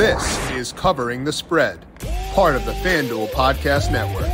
This is Covering the Spread, part of the FanDuel Podcast Network.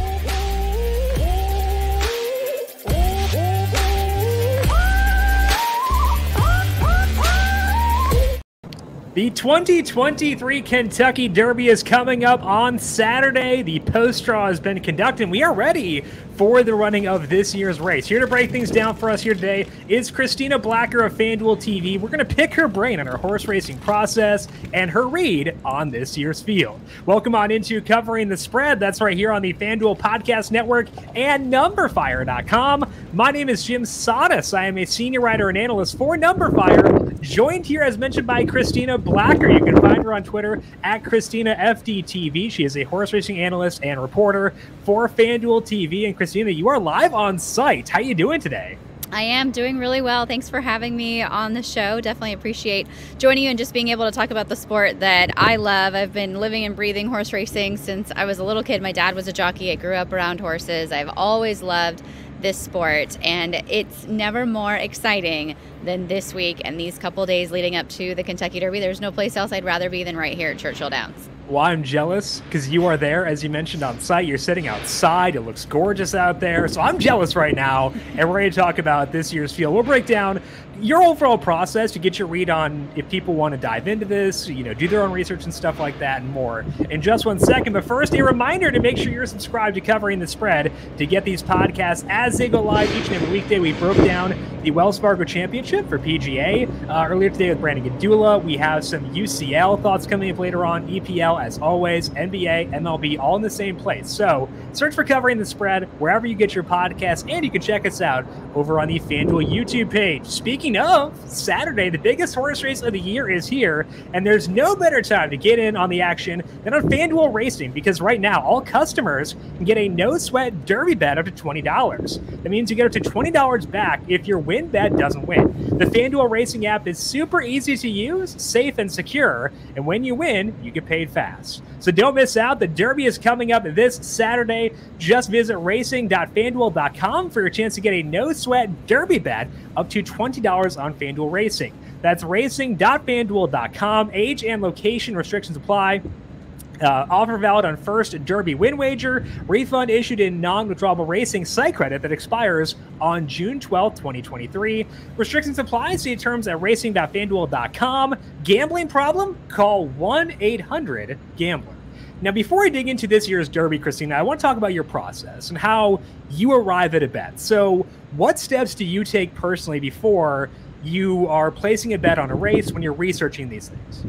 The 2023 Kentucky Derby is coming up on Saturday. The post draw has been conducted. We are ready for the running of this year's race. Here to break things down for us here today is Christina Blacker of FanDuel TV. We're going to pick her brain on her horse racing process and her read on this year's field. Welcome on into covering the spread. That's right here on the FanDuel Podcast Network and NumberFire.com. My name is Jim Sannes. I am a senior writer and analyst for NumberFire, joined here as mentioned by Christina Blacker. You can find her on Twitter at Christina FDTV. She is a horse racing analyst and reporter for FanDuel TV. And you are live on site. How are you doing today? I am doing really well. Thanks for having me on the show. Definitely appreciate joining you and just being able to talk about the sport that I love. I've been living and breathing horse racing since I was a little kid. My dad was a jockey. I grew up around horses. I've always loved this sport and it's never more exciting than this week and these couple days leading up to the Kentucky Derby. There's no place else I'd rather be than right here at Churchill Downs. Well, I'm jealous because you are there, as you mentioned on site. You're sitting outside. It looks gorgeous out there. So I'm jealous right now, and we're going to talk about this year's field. We'll break down your overall process to get your read on if people want to dive into this, you know, do their own research and stuff like that and more in just one second. But first, a reminder to make sure you're subscribed to Covering the Spread to get these podcasts as they go live each and every weekday. We broke down the Wells Fargo Championship for PGA uh, earlier today with Brandon Gdula. We have some UCL thoughts coming up later on, EPL as always, NBA, MLB, all in the same place. So search for Covering the Spread wherever you get your podcasts, and you can check us out over on the FanDuel YouTube page. Speaking of Saturday, the biggest horse race of the year is here, and there's no better time to get in on the action than on FanDuel Racing because right now all customers can get a no sweat derby bet up to $20. That means you get up to $20 back if your win bet doesn't win. The FanDuel Racing app is super easy to use, safe, and secure, and when you win, you get paid fast. So don't miss out. The Derby is coming up this Saturday. Just visit racing.fanduel.com for your chance to get a no sweat Derby bet up to $20 on FanDuel Racing. That's racing.fanduel.com. Age and location restrictions apply. Uh, offer valid on first Derby win wager. Refund issued in non withdrawable racing site credit that expires on June 12, 2023. Restrictions apply. See terms at racing.fanduel.com. Gambling problem? Call 1 800 Gambler. Now, before I dig into this year's Derby, Christina, I want to talk about your process and how you arrive at a bet. So, what steps do you take personally before you are placing a bet on a race when you're researching these things?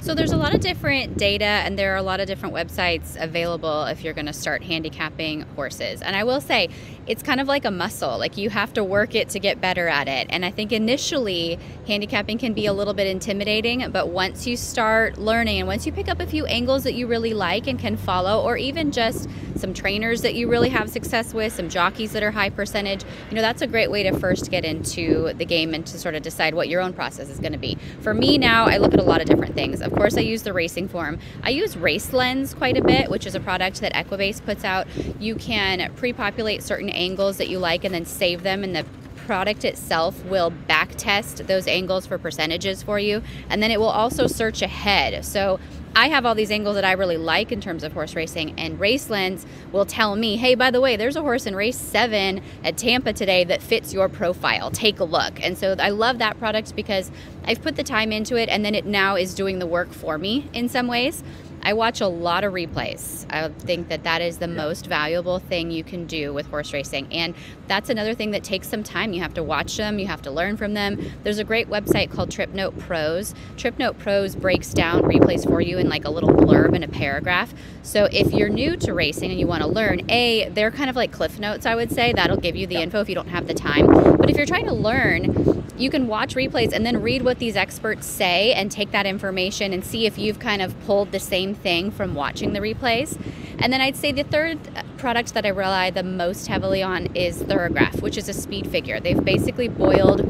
So there's a lot of different data and there are a lot of different websites available if you're going to start handicapping horses. And I will say it's kind of like a muscle. Like you have to work it to get better at it. And I think initially handicapping can be a little bit intimidating, but once you start learning and once you pick up a few angles that you really like and can follow or even just some trainers that you really have success with, some jockeys that are high percentage, you know, that's a great way to first get into the game and to sort of decide what your own process is going to be. For me now, I look at a lot of different things. Of course, I use the racing form. I use Race Lens quite a bit, which is a product that Equibase puts out. You can pre-populate certain angles that you like and then save them and the product itself will back test those angles for percentages for you and then it will also search ahead so I have all these angles that I really like in terms of horse racing, and Race Lens will tell me, hey, by the way, there's a horse in race seven at Tampa today that fits your profile. Take a look. And so I love that product because I've put the time into it, and then it now is doing the work for me in some ways. I watch a lot of replays. I think that that is the most valuable thing you can do with horse racing. And that's another thing that takes some time. You have to watch them, you have to learn from them. There's a great website called TripNote Pros. TripNote Pros breaks down replays for you in like a little blurb and a paragraph. So if you're new to racing and you want to learn, A, they're kind of like cliff notes, I would say. That'll give you the info if you don't have the time. But if you're trying to learn, you can watch replays and then read what these experts say and take that information and see if you've kind of pulled the same thing from watching the replays. And then I'd say the third product that I rely the most heavily on is Thorograph, which is a speed figure. They've basically boiled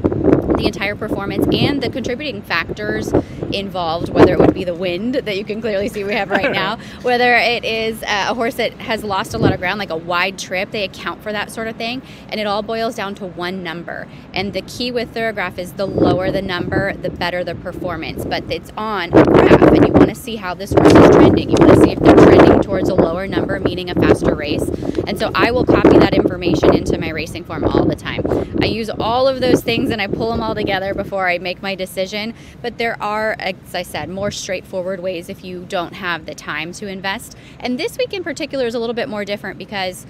the entire performance and the contributing factors involved, whether it would be the wind that you can clearly see we have right now, whether it is uh, a horse that has lost a lot of ground, like a wide trip, they account for that sort of thing. And it all boils down to one number. And the key with Thoro-Graph is the lower the number, the better the performance. But it's on a graph, and want to see how this horse is trending. You want to see if they're trending towards a lower number, meaning a faster race. And so I will copy that information into my racing form all the time. I use all of those things and I pull them all together before I make my decision. But there are, as I said, more straightforward ways if you don't have the time to invest. And this week in particular is a little bit more different because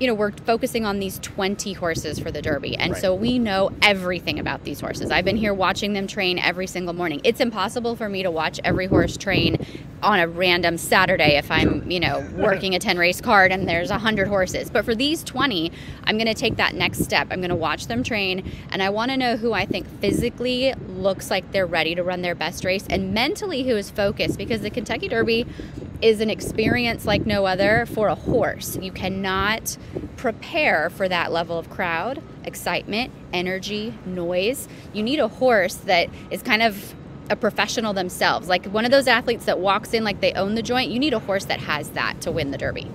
you know, we're focusing on these 20 horses for the Derby. And right. so we know everything about these horses. I've been here watching them train every single morning. It's impossible for me to watch every horse train on a random Saturday if I'm, you know, working a 10 race card and there's 100 horses. But for these 20, I'm going to take that next step. I'm going to watch them train and I want to know who I think physically looks like they're ready to run their best race and mentally who is focused because the Kentucky Derby is an experience like no other for a horse. You cannot prepare for that level of crowd, excitement, energy, noise. You need a horse that is kind of a professional themselves. Like one of those athletes that walks in like they own the joint, you need a horse that has that to win the Derby.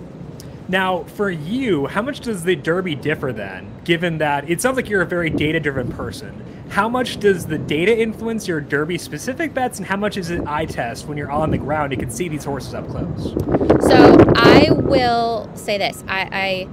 Now, for you, how much does the Derby differ then, given that it sounds like you're a very data driven person? How much does the data influence your Derby specific bets, and how much is it eye test when you're on the ground? You can see these horses up close. So, I will say this I, I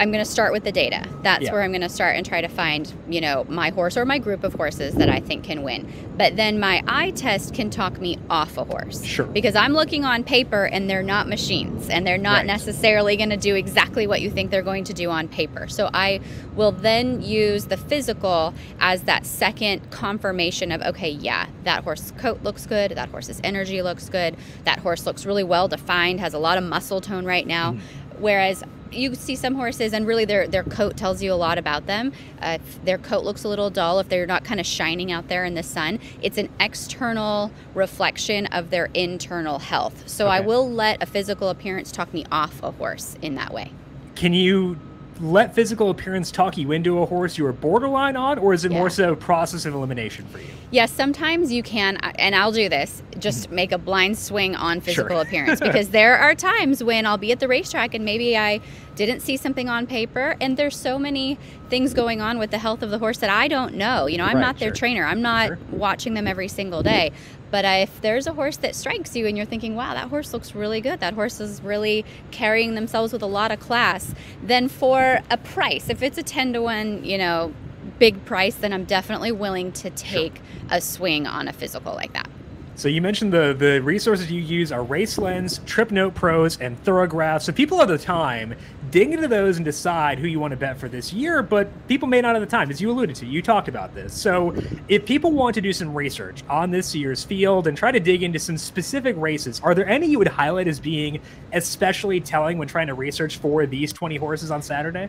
I'm going to start with the data. That's yeah. where I'm going to start and try to find, you know, my horse or my group of horses that I think can win. But then my eye test can talk me off a horse. Sure. Because I'm looking on paper and they're not machines and they're not right. necessarily going to do exactly what you think they're going to do on paper. So I will then use the physical as that second confirmation of, okay, yeah, that horse's coat looks good, that horse's energy looks good, that horse looks really well defined, has a lot of muscle tone right now. Mm. Whereas you see some horses and really their their coat tells you a lot about them. Uh, if their coat looks a little dull if they're not kind of shining out there in the sun it's an external reflection of their internal health. So okay. i will let a physical appearance talk me off a horse in that way. Can you let physical appearance talk you into a horse you are borderline on, or is it yeah. more so process of elimination for you? Yes, sometimes you can, and I'll do this, just mm-hmm. make a blind swing on physical sure. appearance because there are times when I'll be at the racetrack and maybe I didn't see something on paper, and there's so many things going on with the health of the horse that I don't know. You know, I'm right, not their sure. trainer, I'm not sure. watching them every single day. But if there's a horse that strikes you and you're thinking, wow, that horse looks really good, that horse is really carrying themselves with a lot of class, then for a price, if it's a 10 to 1, you know, big price, then I'm definitely willing to take sure. a swing on a physical like that. So you mentioned the the resources you use are Race Lens, Trip Note Pros, and Thoro-Graph. So people have the time dig into those and decide who you want to bet for this year, but people may not have the time, as you alluded to. You talked about this. So if people want to do some research on this year's field and try to dig into some specific races, are there any you would highlight as being especially telling when trying to research for these 20 horses on Saturday?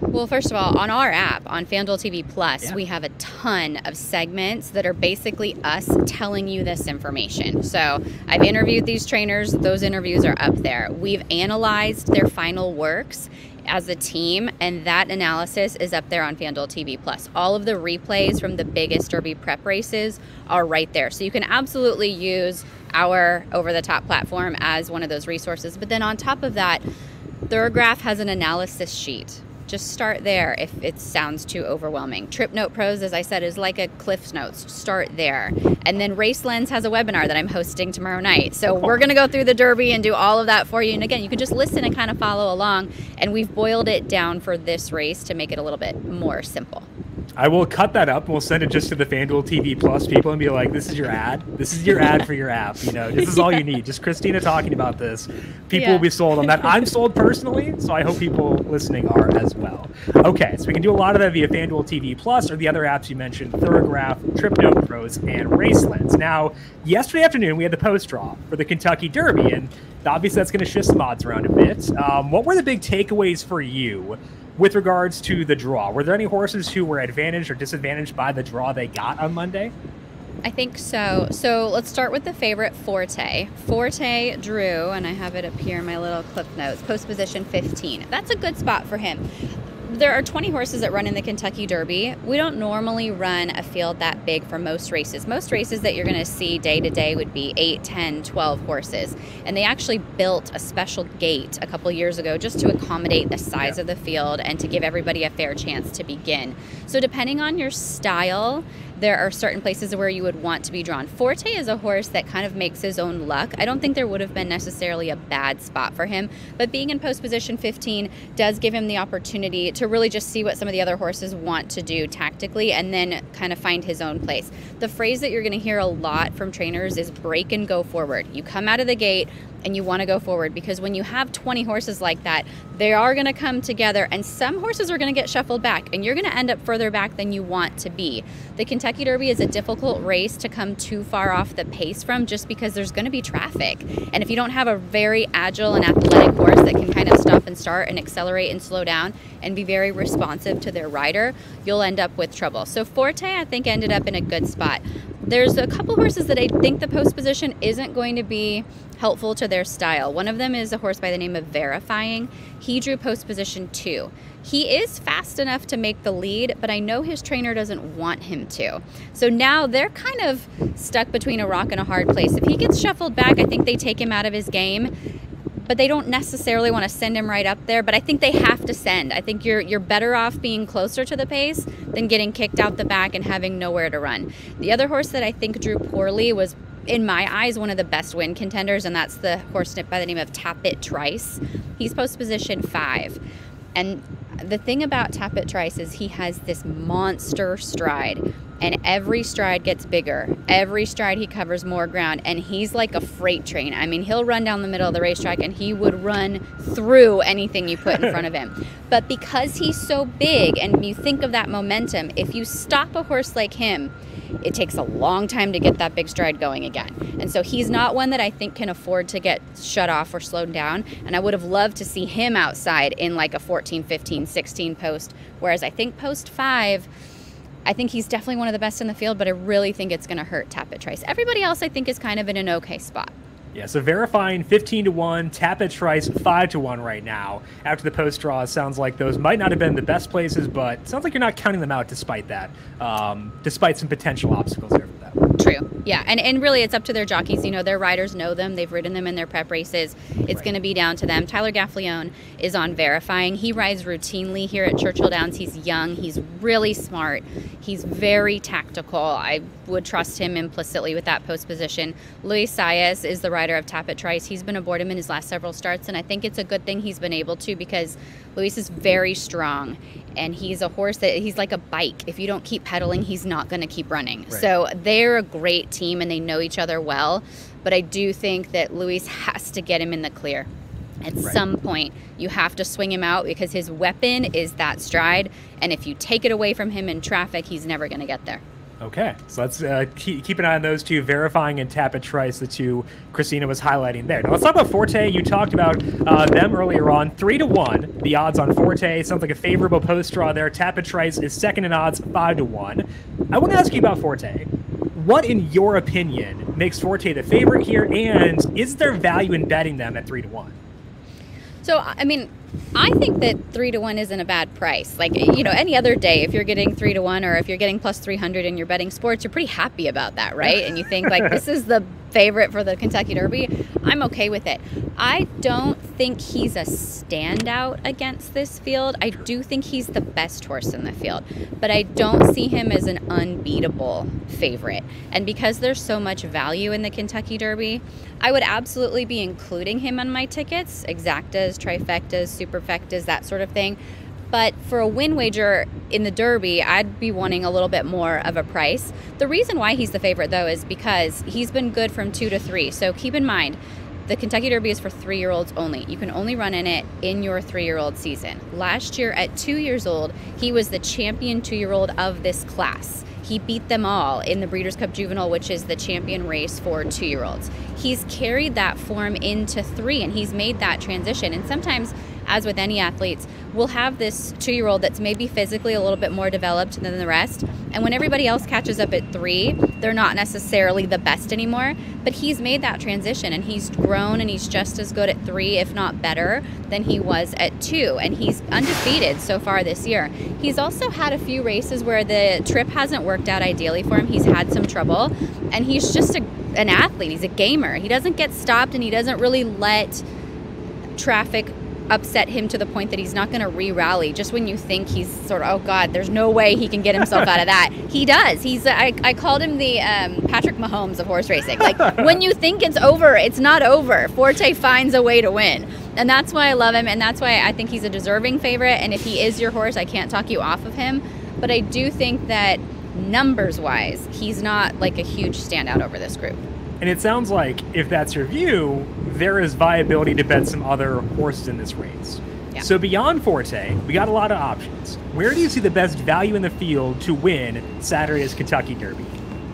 Well, first of all, on our app, on FanDuel TV Plus, yeah. we have a ton of segments that are basically us telling you this information. So I've interviewed these trainers, those interviews are up there. We've analyzed their final works as a team, and that analysis is up there on FanDuel TV Plus. All of the replays from the biggest Derby prep races are right there. So you can absolutely use our over the top platform as one of those resources. But then on top of that, Thoro-Graph has an analysis sheet just start there if it sounds too overwhelming. Trip Note Pros, as I said, is like a Cliff's Notes. Start there. And then Race Lens has a webinar that I'm hosting tomorrow night. So we're going to go through the Derby and do all of that for you. And again, you can just listen and kind of follow along. And we've boiled it down for this race to make it a little bit more simple. I will cut that up and we'll send it just to the FanDuel TV Plus people and be like, this is your ad. This is your ad for your app. You know, this is all you need. Just Christina talking about this. People yeah. will be sold on that. I'm sold personally, so I hope people listening are as well. Okay, so we can do a lot of that via FanDuel TV Plus or the other apps you mentioned, Thoro-Graph, TripNote Pros, and RaceLens. Now, yesterday afternoon, we had the post draw for the Kentucky Derby, and obviously that's going to shift some odds around a bit. Um, what were the big takeaways for you with regards to the draw, were there any horses who were advantaged or disadvantaged by the draw they got on Monday? I think so. So let's start with the favorite Forte. Forte drew, and I have it up here in my little clip notes, post position 15. That's a good spot for him. There are 20 horses that run in the Kentucky Derby. We don't normally run a field that big for most races. Most races that you're going to see day to day would be 8, 10, 12 horses. And they actually built a special gate a couple years ago just to accommodate the size yeah. of the field and to give everybody a fair chance to begin. So, depending on your style, there are certain places where you would want to be drawn. Forte is a horse that kind of makes his own luck. I don't think there would have been necessarily a bad spot for him, but being in post position 15 does give him the opportunity to really just see what some of the other horses want to do tactically and then kind of find his own place. The phrase that you're going to hear a lot from trainers is break and go forward. You come out of the gate, and you want to go forward because when you have 20 horses like that, they are going to come together and some horses are going to get shuffled back and you're going to end up further back than you want to be. The Kentucky Derby is a difficult race to come too far off the pace from just because there's going to be traffic. And if you don't have a very agile and athletic horse that can kind of stop and start and accelerate and slow down and be very responsive to their rider, you'll end up with trouble. So Forte, I think, ended up in a good spot. There's a couple horses that I think the post position isn't going to be helpful to their style. One of them is a horse by the name of Verifying. He drew post position two. He is fast enough to make the lead, but I know his trainer doesn't want him to. So now they're kind of stuck between a rock and a hard place. If he gets shuffled back, I think they take him out of his game but they don't necessarily want to send him right up there. But I think they have to send. I think you're you're better off being closer to the pace than getting kicked out the back and having nowhere to run. The other horse that I think drew poorly was in my eyes, one of the best win contenders, and that's the horse by the name of Tapit Trice. He's post position five. And the thing about Tapit Trice is he has this monster stride and every stride gets bigger. Every stride he covers more ground, and he's like a freight train. I mean, he'll run down the middle of the racetrack and he would run through anything you put in front of him. But because he's so big and you think of that momentum, if you stop a horse like him, it takes a long time to get that big stride going again. And so he's not one that I think can afford to get shut off or slowed down. And I would have loved to see him outside in like a 14, 15, 16 post. Whereas I think post five, I think he's definitely one of the best in the field, but I really think it's going to hurt Tapit Trice. Everybody else, I think, is kind of in an okay spot. Yeah, so verifying 15 to 1, Tapit Trice 5 to 1 right now. After the post draw, sounds like those might not have been the best places, but sounds like you're not counting them out despite that, um, despite some potential obstacles there. True. Yeah, and, and really it's up to their jockeys. You know, their riders know them. They've ridden them in their prep races. It's right. going to be down to them. Tyler Gaffalione is on verifying. He rides routinely here at Churchill Downs. He's young. He's really smart. He's very tactical. I would trust him implicitly with that post position. Luis Saez is the rider of Tapit Trice. He's been aboard him in his last several starts, and I think it's a good thing he's been able to because Luis is very strong and he's a horse that he's like a bike. If you don't keep pedaling, he's not going to keep running. Right. So they're a great team and they know each other well. But I do think that Luis has to get him in the clear. At right. some point, you have to swing him out because his weapon is that stride. And if you take it away from him in traffic, he's never going to get there. Okay, so let's uh, keep, keep, an eye on those two, verifying and Tapit Trice, the two Christina was highlighting there. Now let's talk about Forte. You talked about uh, them earlier on, three to one. The odds on Forte sounds like a favorable post draw there. Tapit Trice is second in odds, five to one. I want to ask you about Forte. What, in your opinion, makes Forte the favorite here, and is there value in betting them at three to one? So, I mean, I think that three to one isn't a bad price. Like, you know, any other day, if you're getting three to one or if you're getting plus 300 and you're betting sports, you're pretty happy about that, right? And you think, like, this is the favorite for the Kentucky Derby, I'm okay with it. I don't think he's a standout against this field. I do think he's the best horse in the field, but I don't see him as an unbeatable favorite. And because there's so much value in the Kentucky Derby, I would absolutely be including him on my tickets, exactas, trifectas, superfectas, that sort of thing. But for a win wager in the Derby, I'd be wanting a little bit more of a price. The reason why he's the favorite, though, is because he's been good from two to three. So keep in mind, the Kentucky Derby is for three year olds only. You can only run in it in your three year old season. Last year, at two years old, he was the champion two year old of this class. He beat them all in the Breeders' Cup Juvenile, which is the champion race for two year olds. He's carried that form into three and he's made that transition. And sometimes as with any athletes, we'll have this two year old that's maybe physically a little bit more developed than the rest. And when everybody else catches up at three, they're not necessarily the best anymore. But he's made that transition and he's grown and he's just as good at three, if not better, than he was at two. And he's undefeated so far this year. He's also had a few races where the trip hasn't worked out ideally for him. He's had some trouble. And he's just a, an athlete, he's a gamer. He doesn't get stopped and he doesn't really let traffic upset him to the point that he's not going to re-rally. Just when you think he's sort of oh god there's no way he can get himself out of that. He does. He's i, I called him the um, patrick mahomes of horse racing. Like when you think it's over it's not over. Forte finds a way to win. And that's why i love him and that's why i think he's a deserving favorite. And if he is your horse i can't talk you off of him. But i do think that numbers wise he's not like a huge standout over this group and it sounds like if that's your view, there is viability to bet some other horses in this race. Yeah. So beyond Forte, we got a lot of options. Where do you see the best value in the field to win Saturday's Kentucky Derby?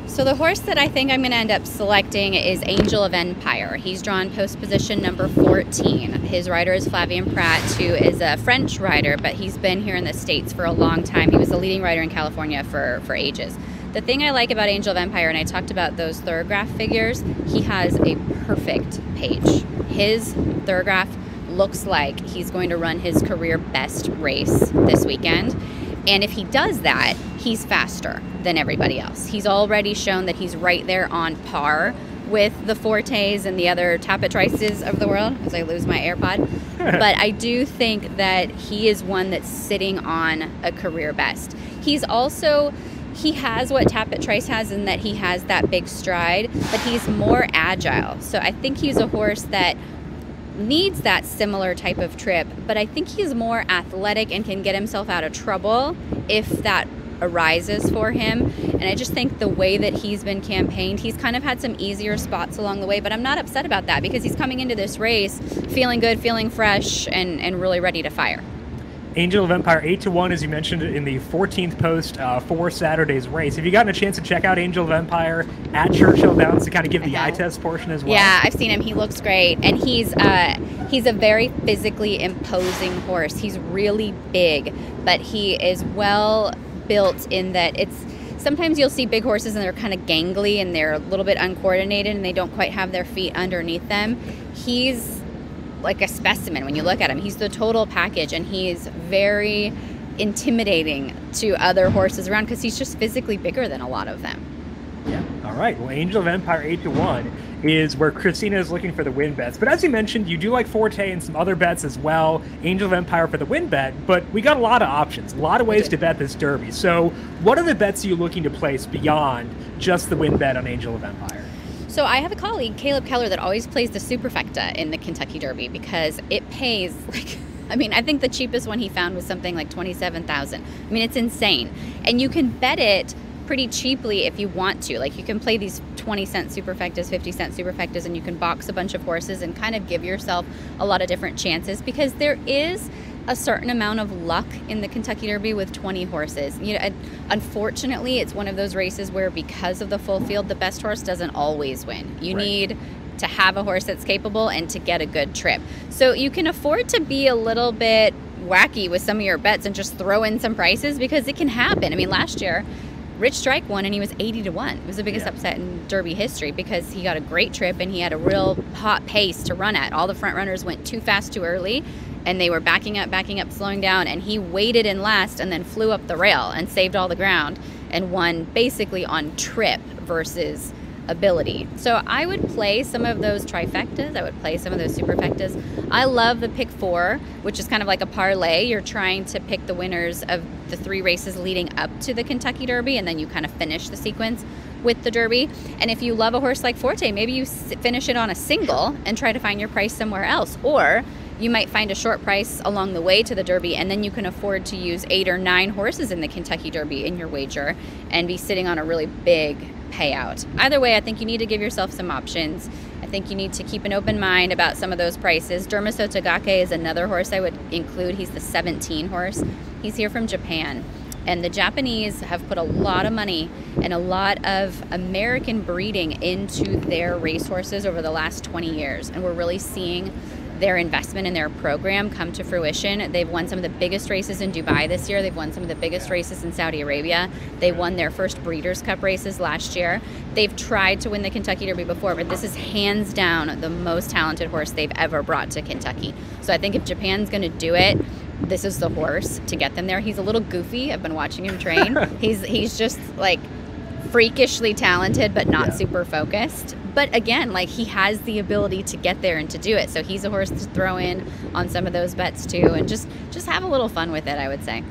So the horse that I think I'm going to end up selecting is Angel of Empire. He's drawn post position number 14. His rider is Flavien Prat, who is a French rider, but he's been here in the States for a long time. He was a leading rider in California for, for ages. The thing I like about Angel of Empire, and I talked about those thorograph figures, he has a perfect page. His thorograph looks like he's going to run his career best race this weekend. And if he does that, he's faster than everybody else. He's already shown that he's right there on par with the Fortes and the other Tapit Trices of the world as I lose my AirPod. but I do think that he is one that's sitting on a career best. He's also he has what Tapit Trice has in that he has that big stride, but he's more agile. So I think he's a horse that needs that similar type of trip, but I think he's more athletic and can get himself out of trouble if that arises for him. And I just think the way that he's been campaigned, he's kind of had some easier spots along the way, but I'm not upset about that because he's coming into this race feeling good, feeling fresh, and, and really ready to fire. Angel of Empire 8 to 1, as you mentioned in the 14th post uh, for Saturday's race. Have you gotten a chance to check out Angel of Empire at Churchill Downs to kind of give the eye test portion as well? Yeah, I've seen him. He looks great. And he's uh, he's a very physically imposing horse. He's really big, but he is well built in that it's sometimes you'll see big horses and they're kind of gangly and they're a little bit uncoordinated and they don't quite have their feet underneath them. He's like a specimen when you look at him. He's the total package, and he's very intimidating to other horses around because he's just physically bigger than a lot of them. Yeah. All right. Well, Angel of Empire eight to one is where Christina is looking for the win bets. But as you mentioned, you do like Forte and some other bets as well. Angel of Empire for the win bet, but we got a lot of options, a lot of ways to bet this Derby. So, what are the bets you looking to place beyond just the win bet on Angel of Empire? So I have a colleague, Caleb Keller, that always plays the superfecta in the Kentucky Derby because it pays like I mean, I think the cheapest one he found was something like 27,000. I mean, it's insane. And you can bet it pretty cheaply if you want to. Like you can play these 20 cent superfectas, 50 cent superfectas and you can box a bunch of horses and kind of give yourself a lot of different chances because there is a certain amount of luck in the Kentucky Derby with 20 horses. You know, unfortunately, it's one of those races where because of the full field, the best horse doesn't always win. You right. need to have a horse that's capable and to get a good trip. So you can afford to be a little bit wacky with some of your bets and just throw in some prices because it can happen. I mean, last year Rich Strike won and he was 80 to 1. It was the biggest yeah. upset in Derby history because he got a great trip and he had a real hot pace to run at. All the front runners went too fast too early and they were backing up, backing up, slowing down, and he waited in last and then flew up the rail and saved all the ground and won basically on trip versus ability. So I would play some of those trifectas. I would play some of those superfectas. I love the pick four, which is kind of like a parlay. You're trying to pick the winners of the three races leading up to the Kentucky Derby, and then you kind of finish the sequence with the Derby. And if you love a horse like Forte, maybe you finish it on a single and try to find your price somewhere else. Or you might find a short price along the way to the Derby, and then you can afford to use eight or nine horses in the Kentucky Derby in your wager and be sitting on a really big payout. Either way, I think you need to give yourself some options. I think you need to keep an open mind about some of those prices. Derma Sotogake is another horse I would include. He's the 17 horse. He's here from Japan. And the Japanese have put a lot of money and a lot of American breeding into their racehorses over the last 20 years. And we're really seeing their investment in their program come to fruition. They've won some of the biggest races in Dubai this year. They've won some of the biggest races in Saudi Arabia. They won their first Breeders' Cup races last year. They've tried to win the Kentucky Derby before, but this is hands down the most talented horse they've ever brought to Kentucky. So I think if Japan's going to do it, this is the horse to get them there. He's a little goofy. I've been watching him train. he's he's just like freakishly talented but not yeah. super focused. But again, like he has the ability to get there and to do it. So he's a horse to throw in on some of those bets too and just just have a little fun with it, I would say.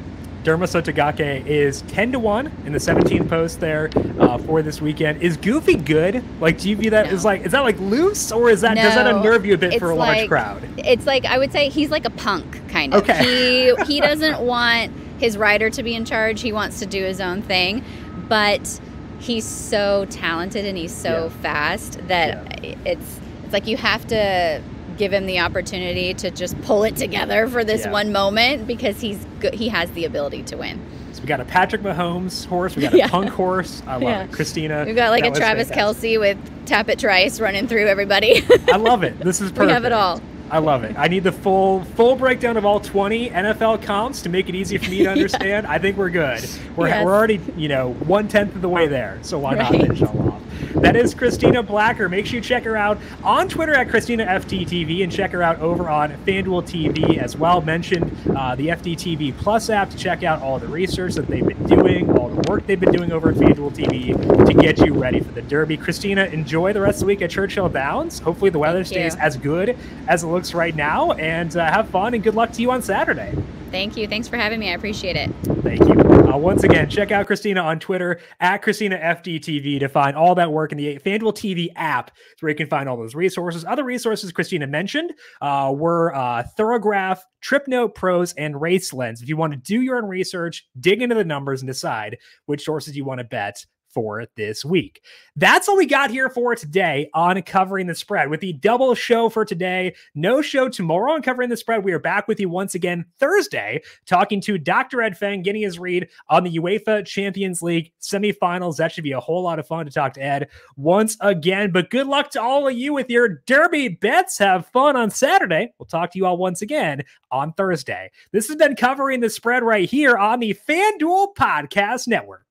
Derma Sotogake is 10 to 1 in the 17 post there uh, for this weekend. Is Goofy good? Like, do you view that no. as like, is that like loose or is that, no, does that unnerve you a bit for a like, large crowd? It's like, I would say he's like a punk kind of. Okay. He, he doesn't want his rider to be in charge. He wants to do his own thing. But he's so talented and he's so yeah. fast that yeah. it's, it's like you have to give him the opportunity to just pull it together for this yeah. one moment because he's good, he has the ability to win. So we got a Patrick Mahomes horse, we got a punk horse. I love it. Christina. We've got like a Travis. Kelce with Tapit Trice running through everybody. I love it. This is perfect. We have it all. I love it. I need the full full breakdown of all 20 NFL comps to make it easy for me to understand. yeah. I think we're good. We're, yes. we're already, you know, one tenth of the way there. So why right. not finish all off? That is Christina Blacker. Make sure you check her out on Twitter at Christina FDTV and check her out over on FanDuel TV as well. Mentioned uh, the FDTV Plus app to check out all the research that they've been doing, all the work they've been doing over at FanDuel TV to get you ready for the Derby. Christina, enjoy the rest of the week at Churchill Downs. Hopefully the weather Thank stays you. as good as it looks right now, and uh, have fun and good luck to you on Saturday. Thank you. Thanks for having me. I appreciate it. Thank you. Uh, once again, check out Christina on Twitter at Christina FDTV to find all that work in the FanDuel TV app, where you can find all those resources. Other resources Christina mentioned uh, were uh, Thorograph, TripNote Pros, and Race Lens. If you want to do your own research, dig into the numbers, and decide which sources you want to bet for this week. That's all we got here for today on covering the spread. With the double show for today, no show tomorrow on covering the spread. We are back with you once again Thursday, talking to Dr. Ed Feng, getting his read on the UEFA Champions League semifinals. That should be a whole lot of fun to talk to Ed once again. But good luck to all of you with your Derby bets. Have fun on Saturday. We'll talk to you all once again on Thursday. This has been covering the spread right here on the FanDuel Podcast Network.